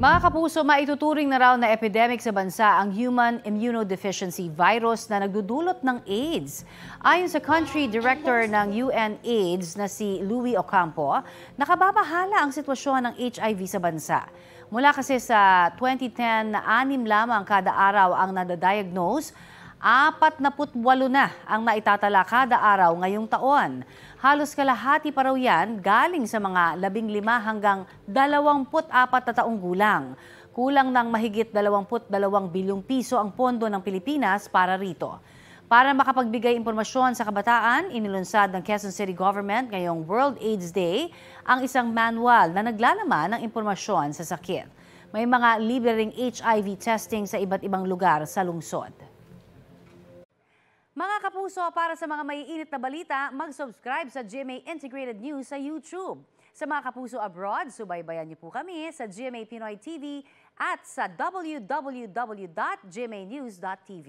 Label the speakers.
Speaker 1: Mga kapuso, maituturing na raw na epidemic sa bansa ang human immunodeficiency virus na nagdudulot ng AIDS. Ayon sa country director ng UN AIDS na si Louis Ocampo, nakababahala ang sitwasyon ng HIV sa bansa. Mula kasi sa 2010 na anim lamang kada araw ang nadadiagnose, 48 na ang naitatala kada araw ngayong taon. Halos kalahati pa raw yan galing sa mga 15 hanggang 24 na taong gulang. Kulang ng mahigit 22 bilyong piso ang pondo ng Pilipinas para rito. Para makapagbigay impormasyon sa kabataan, inilunsad ng Quezon City Government ngayong World AIDS Day ang isang manual na naglalaman ng impormasyon sa sakit. May mga libre ring HIV testing sa iba't ibang lugar sa lungsod. Mga kapuso, para sa mga maiinit na balita, mag-subscribe sa GMA Integrated News sa YouTube. Sa mga kapuso abroad, subaybayan niyo po kami sa GMA Pinoy TV at sa www.gmanews.tv.